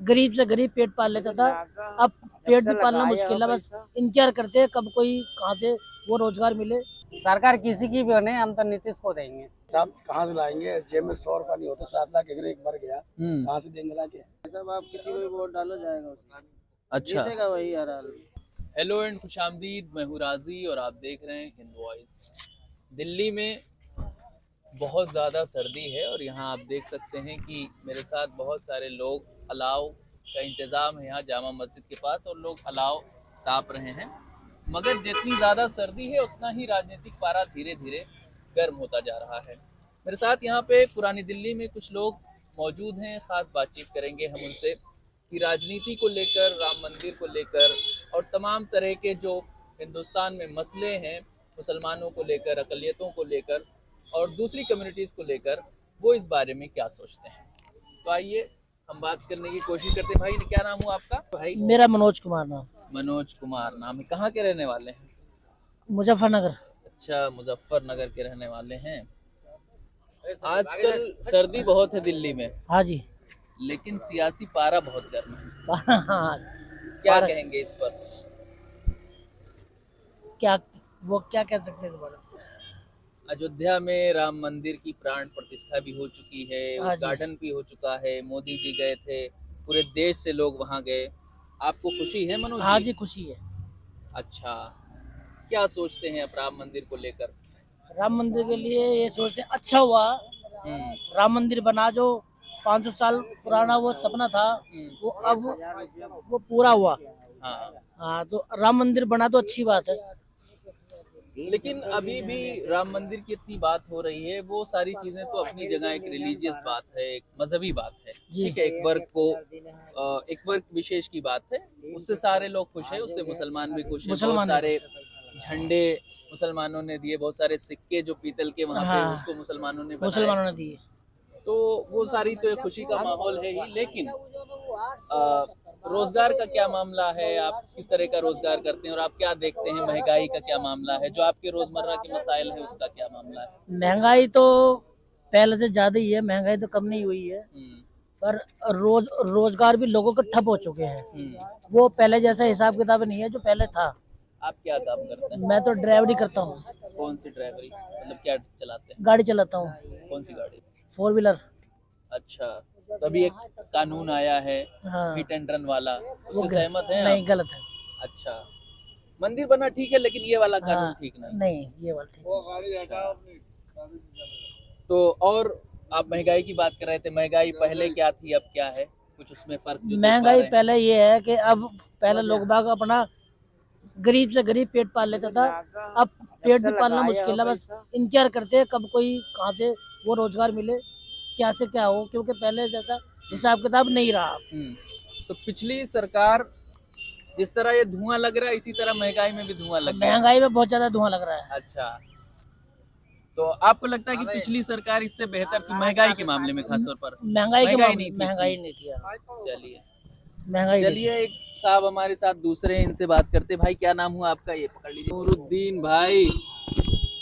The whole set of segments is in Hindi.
गरीब से गरीब पेट पाल लेता था। अब पेट भी पालना मुश्किल है बस इंतज़ार करते हैं कब कोई कहाँ से वो रोज़गार मिले। सरकार किसी की भी बने हम तो नीतीश को देंगे। साहब कहाँ से लाएँगे? जेब में सौ रुपया नहीं होता सात लाख एक एक बार गया। हम्म। कहाँ से देंगे लाके? सब आप किसी को भी वोट डालो जाएगा उसका अच्छा। वही हेलो। एंड खुश आमदीद मैं हूँ राज़ी और आप देख रहे हैं हिंद वॉइस। दिल्ली में बहुत ज़्यादा सर्दी है और यहाँ आप देख सकते हैं कि मेरे साथ बहुत सारे लोग अलाव का इंतज़ाम है यहाँ जामा मस्जिद के पास और लोग अलाव ताप रहे हैं। मगर जितनी ज़्यादा सर्दी है, उतना ही राजनीतिक पारा धीरे धीरे गर्म होता जा रहा है। मेरे साथ यहाँ पे पुरानी दिल्ली में कुछ लोग मौजूद हैं, ख़ास बातचीत करेंगे हम उनसे कि राजनीति को लेकर, राम मंदिर को लेकर और तमाम तरह के जो हिंदुस्तान में मसले हैं, मुसलमानों को लेकर, अकलीतों को लेकर और दूसरी कम्युनिटीज़ को लेकर, वो इस बारे में क्या सोचते हैं? तो आइए हम बात करने की कोशिश करते हैं। भाई क्या नाम हुआ आपका? भाई? मेरा मनोज कुमार नाम। मनोज कुमार नाम है। कहाँ के रहने वाले हैं? मुजफ्फरनगर। अच्छा मुजफ्फरनगर के रहने वाले हैं। आजकल सर्दी बहुत है दिल्ली में। हाँ जी। लेकिन सियासी पारा बहुत गर्म है। हाँ। क्या कहेंगे इस पर? क्या वो क्या कह सकते हैं इस बारे में? अयोध्या में राम मंदिर की प्राण प्रतिष्ठा भी हो चुकी है हाँ उद्घाटन भी हो चुका है मोदी जी गए थे पूरे देश से लोग वहाँ गए। आपको खुशी है मनोज हाँ जी? खुशी है। अच्छा क्या सोचते हैं आप राम मंदिर को लेकर? राम मंदिर के लिए ये सोचते हैं अच्छा हुआ। हम्म, राम मंदिर बना जो 500 साल पुराना वो सपना था हम्म, वो अब वो पूरा हुआ। हाँ। हाँ तो राम मंदिर बना तो अच्छी बात है। लेकिन अभी भी राम मंदिर की इतनी बात हो रही है वो सारी चीज़ें तो अपनी जगह एक रिलीजियस बात है एक मजहबी बात है। ठीक है एक वर्ग को एक वर्ग विशेष की बात है उससे सारे लोग खुश हैं उससे मुसलमान भी खुश हैं बहुत मुसलमान सारे झंडे मुसलमानों ने दिए बहुत सारे सिक्के जो पीतल के वहाँ पे हाँ। उसको मुसलमानों ने मुसलमानों ने दिए। तो वो सारी तो एक खुशी का माहौल है ही लेकिन रोज़गार का क्या मामला है? आप किस तरह का रोज़गार करते हैं और आप क्या देखते हैं महँगाई का क्या मामला है? जो आपके रोज़मर्रा के मसाइल है उसका क्या मामला है? महँगाई तो पहले से ज़्यादा ही है महँगाई तो कम नहीं हुई है। हम्म, पर रोज रोज़गार भी लोगों के ठप हो चुके हैं। हम्म। वो पहले जैसा हिसाब किताब नहीं है जो पहले था। आप क्या काम करते हैं? मैं तो ड्राइवरी करता हूँ। कौन सी ड्राइवरी? मतलब क्या चलाते हैं? गाड़ी चलाता हूँ। कौन सी गाड़ी? Four wheeler. अच्छा। तो अभी एक कानून आया है हाँ। हिट एंड रन वाला। उससे सहमत हैं नहीं आप? गलत है। अच्छा। मंदिर बना ठीक है लेकिन ये वाला कानून हाँ ठीक नहीं। नहीं ये बात ठीक तो और आप महँगाई की बात कर रहे थे महँगाई पहले क्या थी अब क्या है? कुछ उसमें फ़र्क महँगाई पहले ये है कि अब पहले लोग बाग अपना गरीब से गरीब पेट पाल लेता था। अब पेट भी पालना मुश्किल है बस इंतज़ार करते हैं कब कोई कहाँ से वो रोज़गार मिले। क्या से क्या हो क्योंकि पहले जैसा हिसाब किताब नहीं रहा। हम्म, तो पिछली सरकार जिस तरह ये धुआँ लग रहा है इसी तरह महँगाई में भी धुआँ लग रहा है महँगाई में बहुत ज़्यादा धुआँ लग रहा है। अच्छा। तो आपको लगता है कि पिछली सरकार इससे बेहतर थी महँगाई के मामले में खासतौर पर? महँगाई महँगाई नहीं थी। महँगाई नहीं थी हाँ। चलिए। महँगाई चलिए एक साहब हमारे साथ दूसरे हैं इनसे बात करते भाई क्या नाम हुआ आपका? ये पकड़ लीजिए। नूरुद्दीन भाई।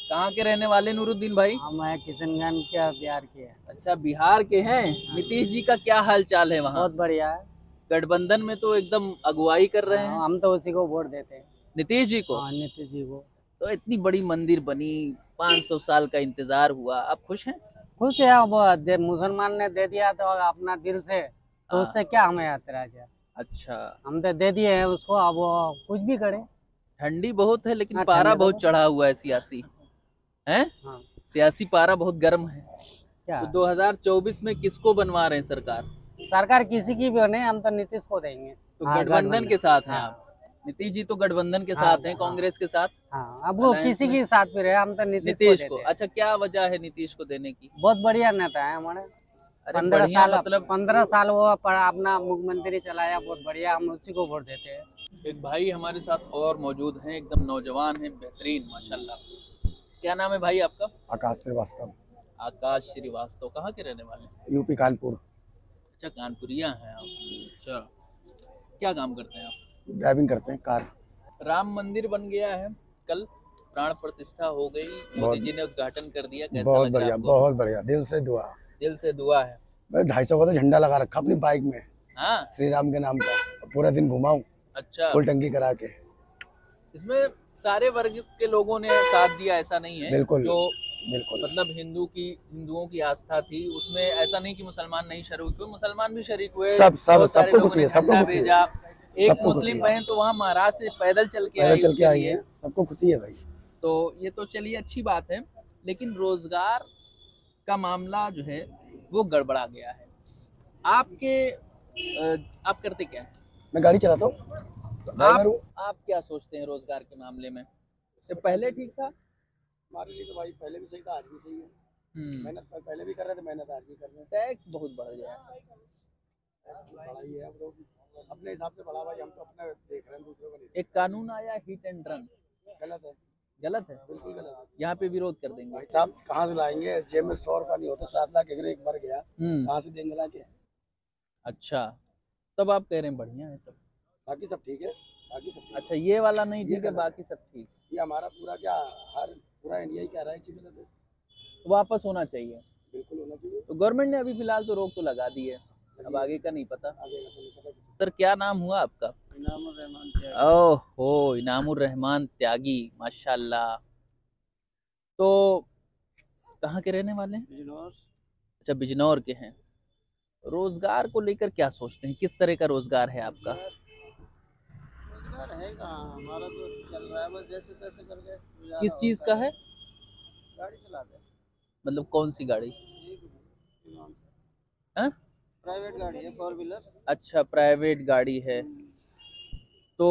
कहाँ के रहने वाले नूरुद्दीन भाई? मैं किशनगंज के बिहार के है। अच्छा बिहार के हैं? नीतीश जी का क्या हाल चाल है वहाँ? बहुत बढ़िया है। गठबंधन में तो एकदम अगुवाई कर रहे हैं। हाँ, हम तो उसी को वोट देते हैं। नीतीश जी को? हाँ नीतीश जी को। तो इतनी बड़ी मंदिर बनी 500 साल का इंतज़ार हुआ। आप खुश हैं? खुश है अब मुसलमान ने दे दिया तो अपना दिल से तो हाँ। उससे क्या हमें ऐतराज है? अच्छा। हम तो दे दिए हैं उसको अब कुछ भी करे। ठंडी बहुत है लेकिन हाँ, पारा बहुत। चढ़ा हुआ है सियासी। है? हाँ। सियासी पारा बहुत गर्म है। क्या? तो 2024 में किसको बनवा रहे हैं सरकार? सरकार किसी की भी बने हम तो नीतीश को देंगे। तो हाँ, गठबंधन के साथ हैं हाँ। आप? नीतीश जी तो गठबंधन के हाँ, साथ हैं हाँ। कांग्रेस के साथ? हाँ अब वो किसी के साथ भी रहे हम तो नीतीश, को। अच्छा क्या वजह है नीतीश को देने की? बहुत बढ़िया नेता है हमारे। पंद्रह साल मतलब पंद्रह साल वो अपना मुख्यमंत्री चलाया बहुत बढ़िया हम उसी को वोट देते हैं। एक भाई हमारे साथ और मौजूद हैं एकदम नौजवान हैं बेहतरीन माशाल्लाह। क्या नाम है भाई आपका? आकाश श्रीवास्तव। आकाश श्रीवास्तव कहाँ के रहने वाले? हैं यूपी कानपुर। अच्छा कानपुरिया हैं आप। अच्छा क्या काम करते हैं आप? ड्राइविंग करते हैं कार। राम मंदिर बन गया है कल प्राण प्रतिष्ठा हो गई मोदी जी ने उद्घाटन कर दिया कैसा बहुत बढ़िया बहुत बढ़िया दिल से दुआ। दिल से दुआ है। मैं ढाई सौ का तो झंडा लगा रखा अपनी बाइक में। हाँ। श्री राम के नाम का पूरा दिन घुमाऊं अच्छा। फुल टंकी करा के। इसमें सारे वर्ग के लोगों ने साथ दिया ऐसा नहीं है। बिल्कुल। जो बिल्कुल। मतलब हिंदू की हिंदुओं की आस्था थी उसमें ऐसा नहीं कि मुसलमान नहीं शरीक हुए मुसलमान भी शरीक हुए सब- सब- सबको है, सबको है। भेजा। एक मुस्लिम बहन तो वहाँ महाराष्ट्र से पैदल चल के आई चल के आई है सबको खुशी है भाई। तो ये तो चलिए अच्छी बात है लेकिन रोज़गार का मामला जो है वो गड़बड़ा गया है। आपके आप करते क्या हैं? मैं गाड़ी चलाता हूँ। आप आप क्या सोचते हैं रोज़गार के मामले में? से पहले ठीक था? हमारे लिए तो भाई पहले भी सही था आज भी सही है। हम्म, मेहनत पहले भी कर रहे थे मेहनत आज भी कर रहे हैं। टैक्स बहुत बढ़ गया। है ही है तो अपने हिसाब से बड़ा भाई हम तो अपने देख रहे हैं दूसरों को एक कानून आया हिट एंड रन गलत है। गलत है? बिल्कुल गलत है। यहाँ पे विरोध कर देंगे। भाई साहब कहाँ से लाएँगे? जेब में सौ रुपया नहीं होता सात लाख एक बार गया। हम्म। कहाँ से देंगे ला के अच्छा तब आप कह रहे हैं बढ़िया है सब। बाकी सब ठीक है बाकी सब अच्छा ये वाला नहीं ठीक है बाकी सब ठीक। ये हमारा पूरा क्या हर पूरा इंडिया ही कह रहा है कि गलत है वापस होना चाहिए। बिल्कुल होना चाहिए। तो गवर्नमेंट ने अभी फ़िलहाल तो रोक तो लगा दी है अब आगे का नहीं पता। आगे का तो नहीं पता सर क्या नाम हुआ आपका? इनामुर रहमान क्या ओहो इनामुर रहमान त्यागी माशाल्लाह। तो कहाँ के रहने वाले हैं? बिजनौर। अच्छा बिजनौर के हैं। रोज़गार को लेकर क्या सोचते हैं? किस तरह का रोज़गार है आपका? है कहाँ हमारा तो चल रहा है बस जैसे तैसे करके किस चीज़ का है? गाड़ी चलाते मतलब कौन सी गाड़ी? हाँ? प्राइवेट गाड़ी है फोर व्हीलर। अच्छा प्राइवेट गाड़ी है। तो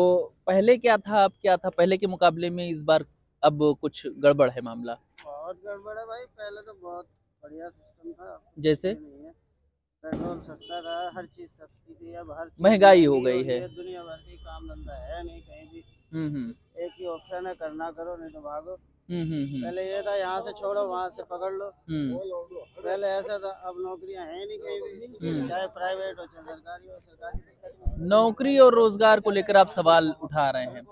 पहले क्या था अब क्या था? पहले के मुकाबले में इस बार अब कुछ गड़बड़ है मामला। बहुत गड़बड़ है भाई पहले तो बहुत बढ़िया सिस्टम था। जैसे? पेट्रोल सस्ता था हर चीज़ सस्ती थी अब हर महँगाई हो गई है। दुनिया भर की काम धंधा है नहीं कहीं भी। हम्म हम्म। एक ही ऑप्शन है करना करो नहीं तो भागो। हम्म पहले ये था यहाँ से छोड़ो वहाँ से पकड़ लो। पहले ऐसा था अब नौकरियाँ हैं नहीं कहीं भी। चाहे प्राइवेट हो चाहे सरकारी हो सरकारी। नौकरी और रोज़गार को लेकर आप सवाल उठा रहे हैं।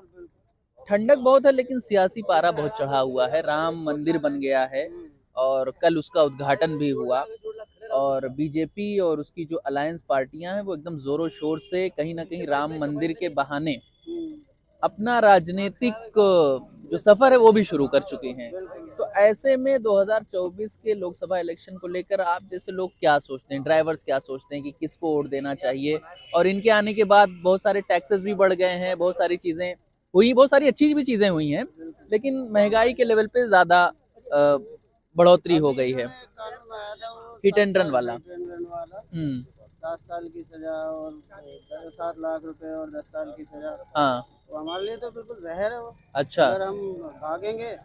ठंडक बहुत है लेकिन सियासी पारा बहुत चढ़ा हुआ है। राम मंदिर बन गया है और कल उसका उद्घाटन भी हुआ। और बीजेपी और उसकी जो अलायंस पार्टियाँ हैं, वो एकदम जोरों शोर से कहीं ना कहीं राम मंदिर के बहाने अपना राजनीतिक, जो सफ़र है, वो भी शुरू कर चुके हैं। तो ऐसे में 2024 के लोकसभा इलेक्शन को लेकर आप जैसे लोग क्या सोचते हैं? ड्राइवर्स क्या सोचते हैं कि किसको वोट देना चाहिए? और इनके आने के बाद बहुत सारे टैक्सेस भी बढ़ गए हैं, बहुत सारी चीज़ें हुई, बहुत सारी अच्छी भी चीज़ें हुई हैं, लेकिन महँगाई के लेवल पे ज़्यादा बढ़ोतरी हो गई है। And run साल वाला। हम्म। सात साल की सजा और सात लाख रुपए और दस साल की सजा। हाँ। तो हमारे लिए तो बिल्कुल जहर है वो। अच्छा। अगर हम भागेंगे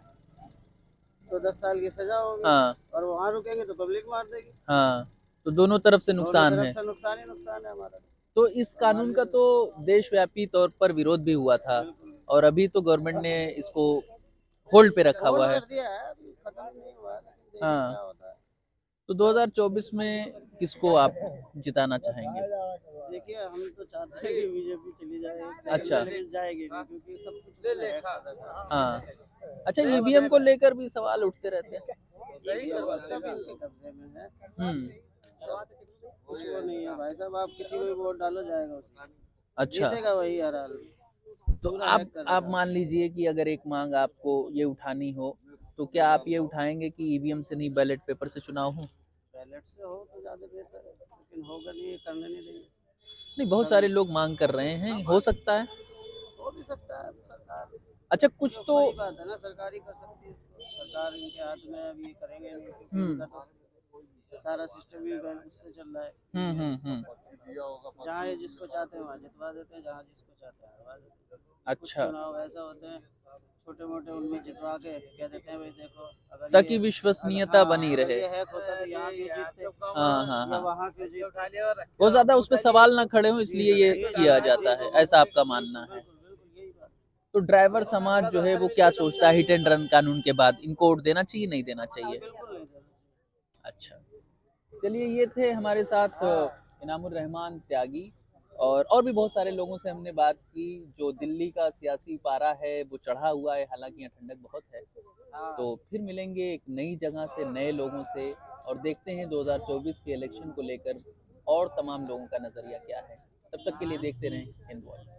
तो दस साल की सजा होगी। हाँ। और वहाँ रुकेंगे तो पब्लिक मार देगी। हाँ। तो दोनों तरफ़ से नुकसान तरफ़ है। से नुकसान ही नुकसान है हमारा। तो इस कानून का तो देशव्यापी तौर पर विरोध भी हुआ था। और अभी तो गवर्नमेंट ने इसको होल्ड पे रखा हुआ है। है। तो 2024 में किसको आप जिताना चाहेंगे? देखिए हम तो चाहते हैं कि बीजेपी चली जाए अच्छा। जाएगी क्योंकि सब कुछ उसमें हाँ। अच्छा ईवीएम को लेकर भी सवाल उठते रहते हैं। है हम्म। कुछ वो नहीं है भाई साहब आप किसी को भी वोट डालो जाएगा उसका अच्छा। वही हर हाल। तो आप आप मान लीजिए कि अगर एक मांग आपको ये उठानी हो तो क्या आप ये उठाएँगे कि ईवीएम से नहीं बैलेट पेपर से चुनाव हो? बैलेट से हो तो ज़्यादा बेहतर है लेकिन होगा नहीं करने नहीं देंगे। नहीं बहुत सारे लोग मांग कर रहे हैं हो सकता है। हो भी सकता है सरकार अच्छा कुछ तो वही बात है ना सरकार ही कर सकती है सरकार इनके हाथ में अभी करेंगे नहीं क्योंकि हम्म। तो सारा सिस्टम ही उससे चल रहा है। हम्म हम्म जहाँ जिसको चाहते हैं वहाँ जितवा देते हैं जहाँ जिसको चाहते हैं हैं। अच्छा। चुनाव ऐसा होते हैं छोटे मोटे उनमें जितवा के कह देते हैं भाई देखो अगर ताकि विश्वसनीयता हाँ, बनी रहे। हैक होता तो हाँ हाँ हाँ जीतते वो ज़्यादा उस पर सवाल ना खड़े हो इसलिए ये किया जाता है ऐसा आपका मानना है। बिल्कुल बिल्कुल यही बात। तो ड्राइवर समाज जो है वो क्या सोचता है हिट एंड रन कानून के बाद? इनको वोट देना चाहिए नहीं देना चाहिए? देना चाहिए। अच्छा। चलिए ये थे हमारे साथ इनामुर रहमान त्यागी। और और भी बहुत सारे लोगों से हमने बात की जो दिल्ली का सियासी पारा है वो चढ़ा हुआ है हालाँकि यहाँ ठंडक बहुत है। तो फिर मिलेंगे एक नई जगह से नए लोगों से और देखते हैं 2024 के इलेक्शन को लेकर और तमाम लोगों का नज़रिया क्या है। तब तक के लिए देखते रहें हिंद वॉइस